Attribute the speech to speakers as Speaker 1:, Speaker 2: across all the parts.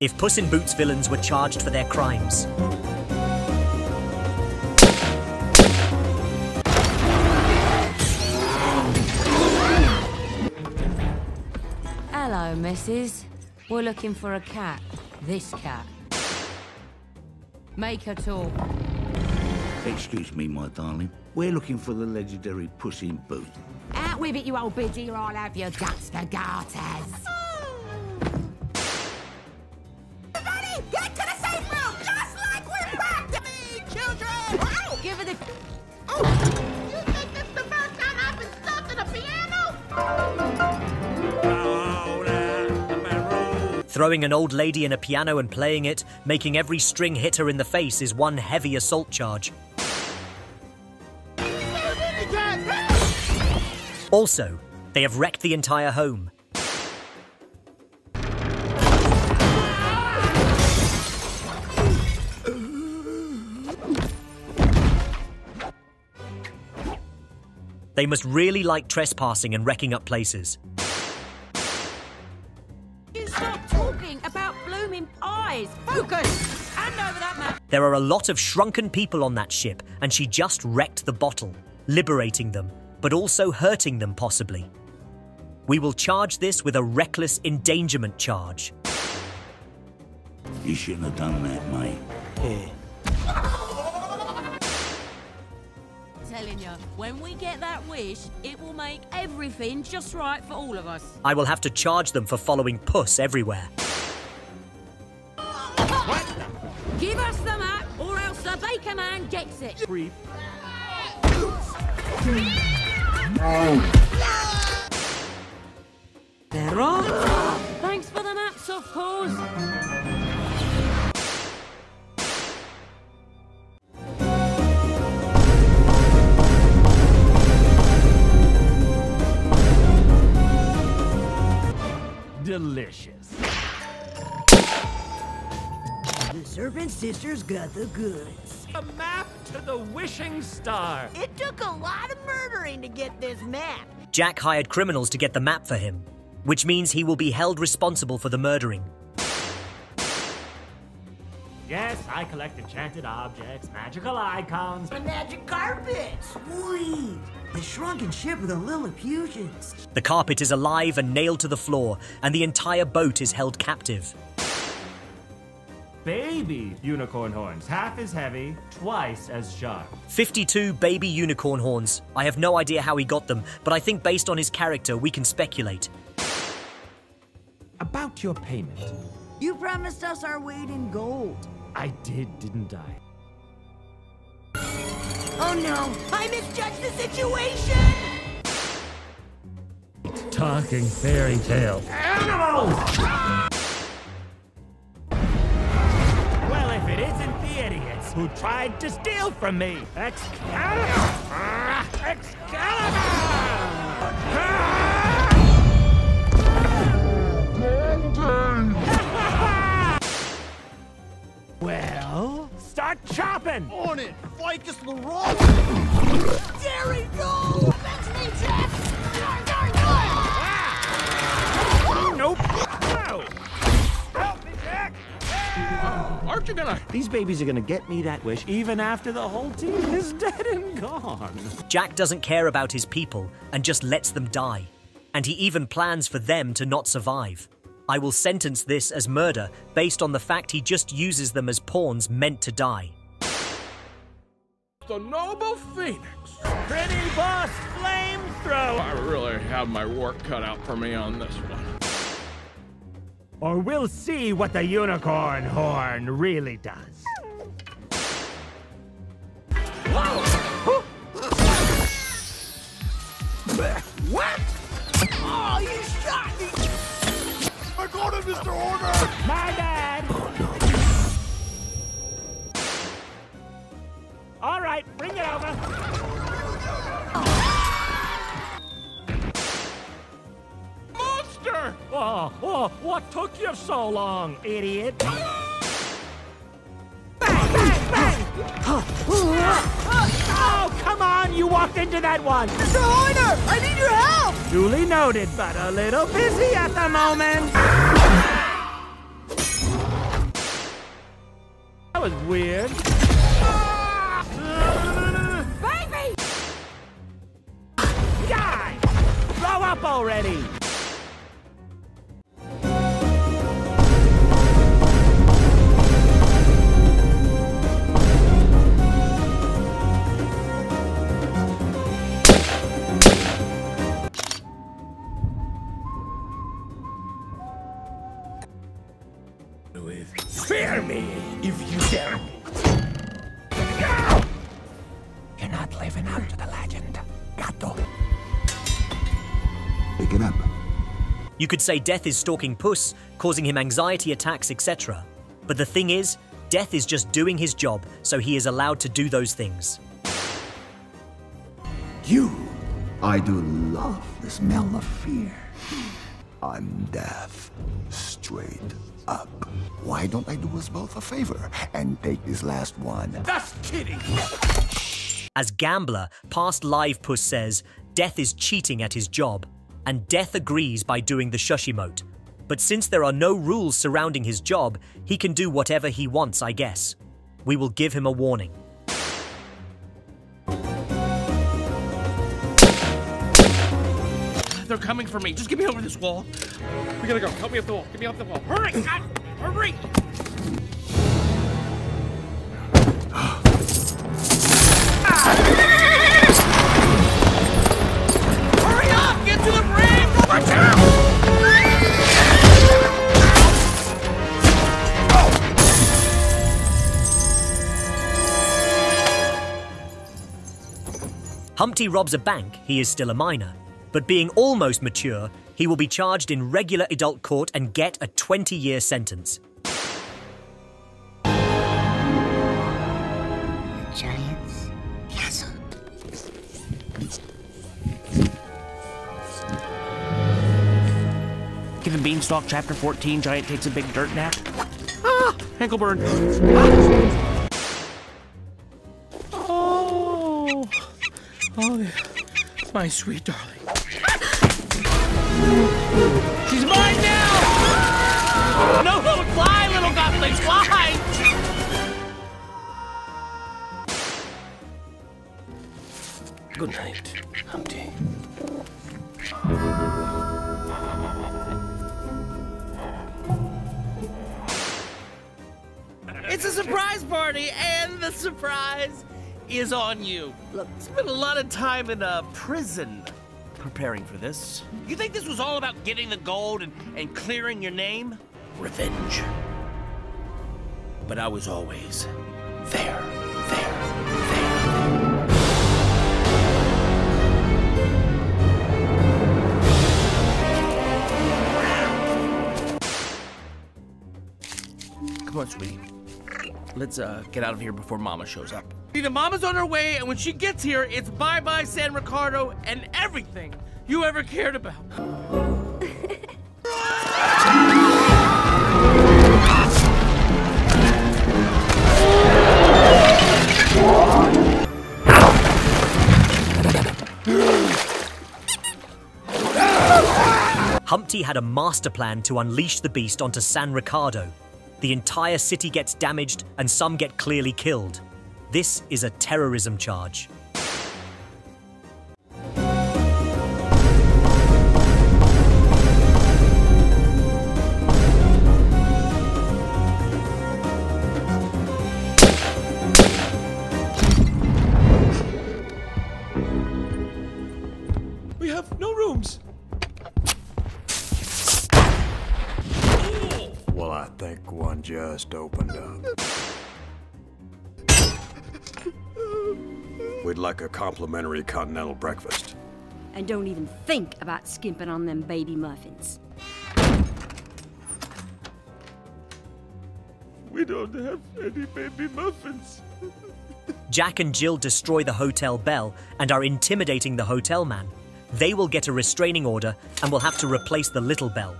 Speaker 1: if Puss in Boots villains were charged for their crimes.
Speaker 2: Hello, missus. We're looking for a cat. This cat. Make her talk.
Speaker 3: Excuse me, my darling. We're looking for the legendary Puss in Boots.
Speaker 2: Out with it, you old bidgy, or I'll have your guts for garters.
Speaker 1: Throwing an old lady in a piano and playing it, making every string hit her in the face, is one heavy assault charge. Also, they have wrecked the entire home. They must really like trespassing and wrecking up places.
Speaker 2: Blooming pies. Focus! Hand over that map.
Speaker 1: There are a lot of shrunken people on that ship, and she just wrecked the bottle, liberating them, but also hurting them possibly. We will charge this with a reckless endangerment charge.
Speaker 3: You shouldn't have done that, mate.
Speaker 2: Telling you, when we get that wish, it will make everything just right for all of us.
Speaker 1: I will have to charge them for following Puss everywhere.
Speaker 2: Give us the map, or else the Baker Man gets it.
Speaker 4: Creep.
Speaker 2: Thanks for the map, Softpaws.
Speaker 4: Delicious.
Speaker 5: The Serpent Sisters got the goods.
Speaker 4: A map to the wishing star.
Speaker 5: It took a lot of murdering to get this map.
Speaker 1: Jack hired criminals to get the map for him, which means he will be held responsible for the murdering.
Speaker 4: Yes, I collect enchanted objects, magical icons.
Speaker 5: A magic carpet. Sweet. The shrunken ship with the Lilliputians.
Speaker 1: The carpet is alive and nailed to the floor, and the entire boat is held captive.
Speaker 4: Baby unicorn horns, half as heavy, twice as sharp.
Speaker 1: 52 baby unicorn horns. I have no idea how he got them, but I think based on his character, we can speculate.
Speaker 4: About your payment.
Speaker 5: You promised us our weight in gold.
Speaker 4: I did, didn't I?
Speaker 5: Oh no, I misjudged the situation!
Speaker 4: Talking fairy tale. Animals! well, who tried to steal from me. Excalibur! Excalibur! well, start chopping!
Speaker 6: On it! Ficus the rock!
Speaker 5: Jerry, no!
Speaker 6: Aren't you gonna?
Speaker 4: These babies are gonna get me that wish even after the whole team is dead and gone.
Speaker 1: Jack doesn't care about his people and just lets them die. And he even plans for them to not survive. I will sentence this as murder based on the fact he just uses them as pawns meant to die.
Speaker 6: The noble phoenix.
Speaker 4: Pretty boss flamethrower.
Speaker 6: I really have my work cut out for me on this one.
Speaker 4: Or we'll see what the unicorn horn really does.
Speaker 6: What?
Speaker 5: Oh, you shot me!
Speaker 6: I got it, Mr. Horner!
Speaker 4: My bad. Oh, All right, bring it over. Oh, oh, what took you so long, idiot? Bang, bang, bang! Oh, come on, you walked into that one.
Speaker 5: Mr. Horner, I need your help!
Speaker 4: Duly noted, but a little busy at the moment. That was weird.
Speaker 2: Baby!
Speaker 4: Guy! Blow up already!
Speaker 3: Pick it up.
Speaker 1: You could say Death is stalking Puss, causing him anxiety attacks, etc. But the thing is, Death is just doing his job, so he is allowed to do those things.
Speaker 3: You. I do love the smell of fear. I'm death. Straight up. Why don't I do us both a favor and take this last one?
Speaker 6: That's kidding.
Speaker 1: As Gambler, past live Puss says, Death is cheating at his job, and Death agrees by doing the shush emote. But since there are no rules surrounding his job, he can do whatever he wants, I guess. We will give him a warning.
Speaker 7: They're coming for me. Just get me over this wall. We gotta go. Help me up the wall. Get me up the wall. Hurry! God, hurry! Hurry
Speaker 1: Humpty robs a bank, he is still a minor. But being almost mature, he will be charged in regular adult court and get a 20 year sentence.
Speaker 8: Giant's castle.
Speaker 7: Given Beanstalk, Chapter 14, Giant takes a big dirt nap. Ah! Ankle burn. Oh. Oh, my sweet darling. She's mine now! No, no, fly, little goblin, fly! Good night, Humpty. It's a surprise party, and the surprise is on you. Look, spent a lot of time in a prison preparing for this. You think this was all about getting the gold and, and clearing your name? Revenge. But I was always there, there, there. Come on, sweetie. Let's uh, get out of here before Mama shows up. See, the Mama's on her way, and when she gets here, it's bye-bye San Ricardo and everything you ever cared about.
Speaker 1: Humpty had a master plan to unleash the beast onto San Ricardo. The entire city gets damaged and some get clearly killed. This is a terrorism charge.
Speaker 7: We have no rooms.
Speaker 9: Well, I think one just opened up. We'd like a complimentary continental breakfast.
Speaker 2: And don't even think about skimping on them baby muffins.
Speaker 6: We don't have any baby muffins.
Speaker 1: Jack and Jill destroy the hotel bell and are intimidating the hotel man. They will get a restraining order and will have to replace the little bell.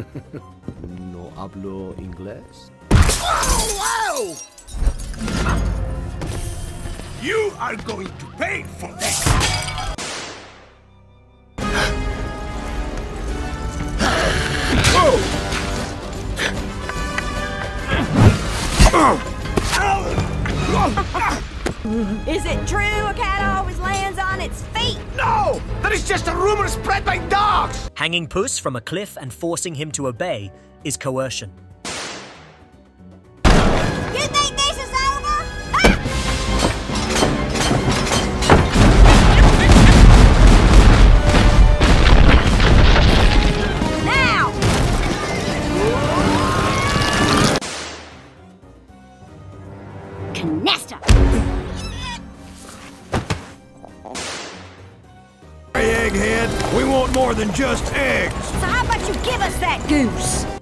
Speaker 10: no hablo inglés. Oh, wow!
Speaker 6: You are going to pay for that!
Speaker 5: Is it true a cat always lands on its feet?
Speaker 11: No! That is just a rumor spread by dogs!
Speaker 1: Hanging Puss from a cliff and forcing him to obey is coercion.
Speaker 9: We want more than just eggs.
Speaker 5: So how about you give us that goose?